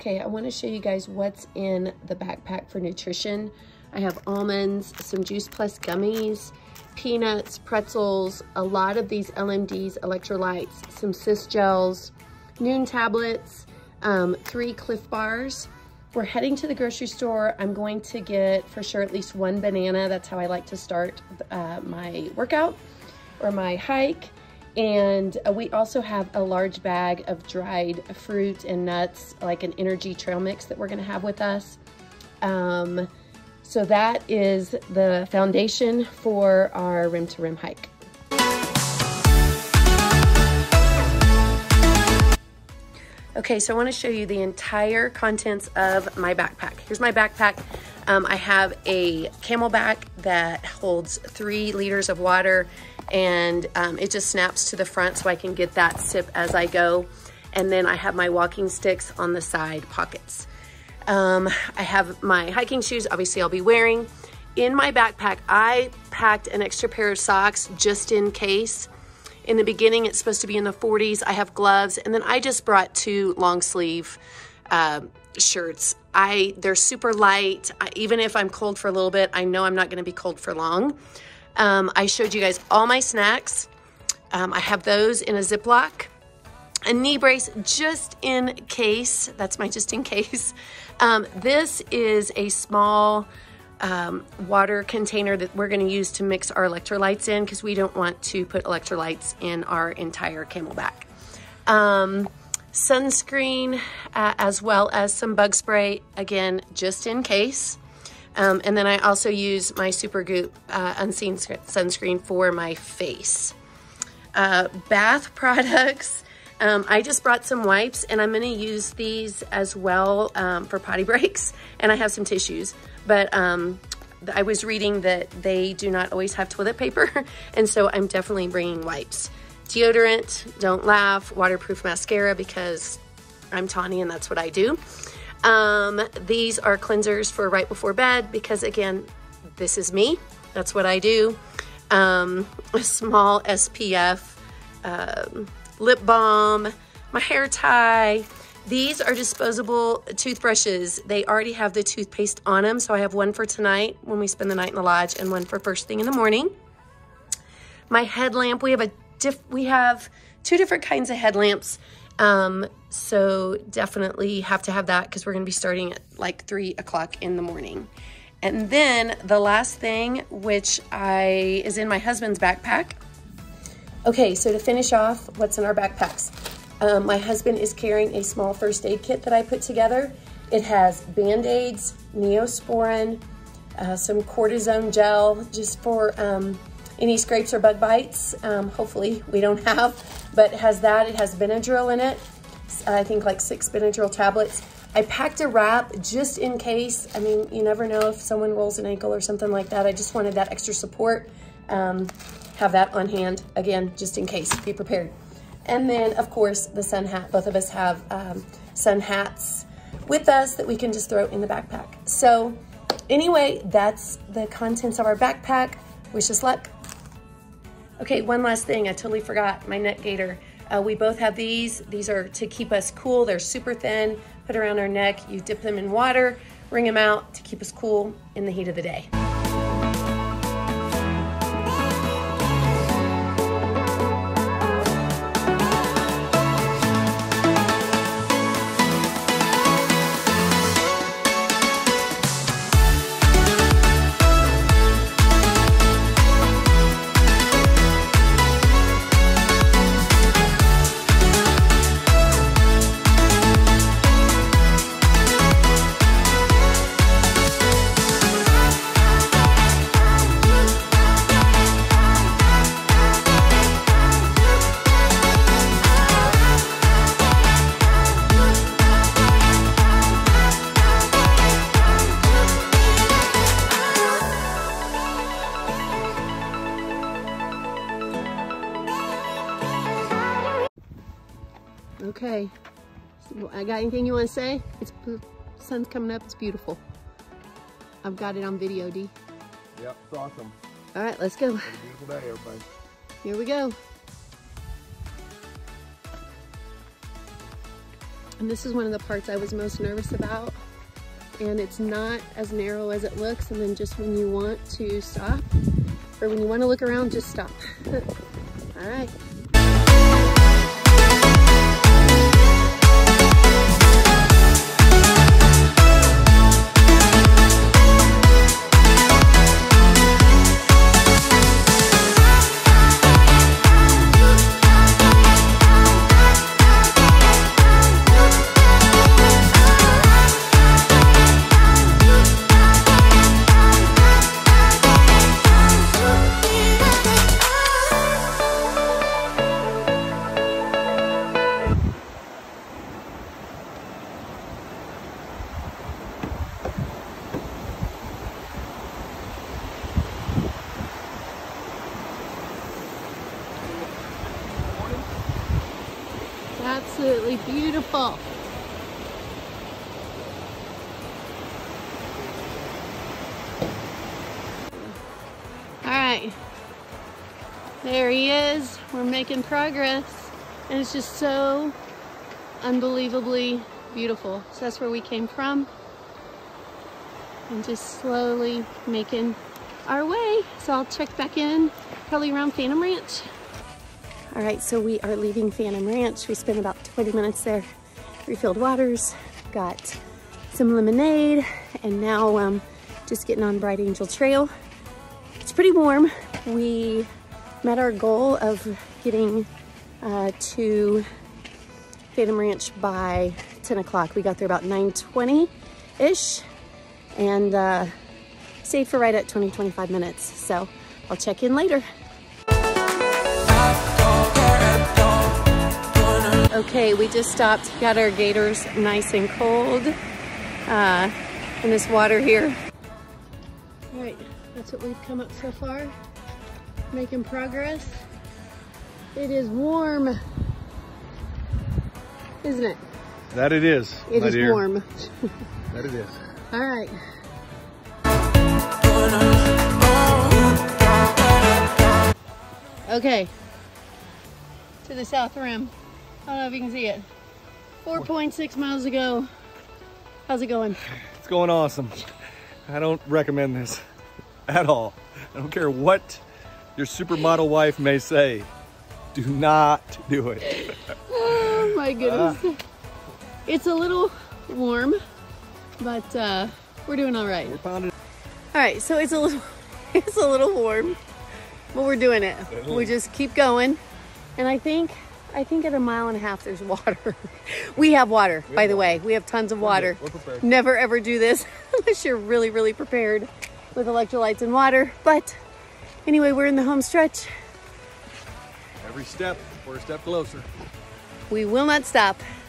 Okay, I wanna show you guys what's in the backpack for nutrition. I have almonds, some Juice Plus gummies, peanuts, pretzels, a lot of these LMDs, electrolytes, some SiS gels, Nuun tablets, um, three Clif bars. We're heading to the grocery store. I'm going to get for sure at least one banana. That's how I like to start uh, my workout or my hike. And uh, we also have a large bag of dried fruit and nuts, like an energy trail mix that we're gonna have with us. Um, so that is the foundation for our rim to rim hike. Okay, so I wanna show you the entire contents of my backpack. Here's my backpack. Um, I have a CamelBak that holds three liters of water and um, it just snaps to the front so I can get that sip as I go. And then I have my walking sticks on the side pockets. Um, I have my hiking shoes, obviously I'll be wearing. In my backpack, I packed an extra pair of socks just in case. In the beginning, it's supposed to be in the 40s. I have gloves, and then I just brought two long sleeve uh, shirts. I They're super light. I, even if I'm cold for a little bit, I know I'm not gonna be cold for long. Um, I showed you guys all my snacks. Um, I have those in a Ziploc. A knee brace just in case. That's my just in case. Um, this is a small um, water container that we're going to use to mix our electrolytes in because we don't want to put electrolytes in our entire CamelBak. Um, sunscreen uh, as well as some bug spray, again, just in case. Um, and then I also use my Supergoop uh, Unseen Sunscreen for my face. Uh, bath products. Um, I just brought some wipes and I'm gonna use these as well um, for potty breaks. And I have some tissues, but um, I was reading that they do not always have toilet paper. and so I'm definitely bringing wipes. Deodorant, don't laugh, waterproof mascara because I'm Tauni and that's what I do. Um, these are cleansers for right before bed because again, this is me. That's what I do. Um, a small SPF, um, lip balm, my hair tie. These are disposable toothbrushes. They already have the toothpaste on them. So I have one for tonight when we spend the night in the lodge and one for first thing in the morning. My headlamp, we have a diff we have two different kinds of headlamps. Um, so definitely have to have that because we're going to be starting at like three o'clock in the morning. And then the last thing, which I is in my husband's backpack. Okay, so to finish off, what's in our backpacks? Um, my husband is carrying a small first aid kit that I put together. It has Band-Aids, Neosporin, uh, some cortisone gel just for um, any scrapes or bug bites. Um, hopefully we don't have, but has that. It has Benadryl in it. I think like six Benadryl tablets. I packed a wrap just in case. I mean, you never know if someone rolls an ankle or something like that. I just wanted that extra support. Um, have that on hand, again, just in case, be prepared. And then, of course, the sun hat. Both of us have um, sun hats with us that we can just throw in the backpack. So anyway, that's the contents of our backpack. Wish us luck. Okay, one last thing, I totally forgot, my neck gaiter. Uh, we both have these. These are to keep us cool. They're super thin, put around our neck. You dip them in water, wring them out to keep us cool in the heat of the day. Okay. I got anything you want to say? It's sun's coming up. It's beautiful. I've got it on video, D. Yep, it's awesome. All right, let's go. beautiful day, everybody. Here we go. And this is one of the parts I was most nervous about. And it's not as narrow as it looks. And then just when you want to stop, or when you want to look around, just stop. All right. Absolutely beautiful. All right, there he is. We're making progress and it's just so unbelievably beautiful. So that's where we came from and just slowly making our way. So I'll check back in probably around Phantom Ranch. All right, so we are leaving Phantom Ranch. We spent about 20 minutes there, refilled waters, got some lemonade, and now um, just getting on Bright Angel Trail. It's pretty warm. We met our goal of getting uh, to Phantom Ranch by 10 o'clock. We got there about 9.20-ish and uh, stayed for right at 20, 25 minutes. So I'll check in later. Okay, we just stopped, got our gators nice and cold uh, in this water here. All right, that's what we've come up so far. Making progress. It is warm, isn't it? That it is. It is dear. warm. That it is. All right. Okay. To the south rim. I don't know if you can see it. 4.6 miles to go. How's it going? It's going awesome. I don't recommend this at all. I don't care what your supermodel wife may say. Do not do it. Oh my goodness. It's a little warm, but uh, we're doing all right. We're pounding. All right, so it's a little, it's a little warm, but we're doing it. We just keep going, and I think, I think at a mile and a half there's water. we have water, by the way. We have tons of water. We're prepared. Never ever do this unless you're really, really prepared with electrolytes and water. But anyway, we're in the home stretch. Every step, we're a step closer. We will not stop. Open a door.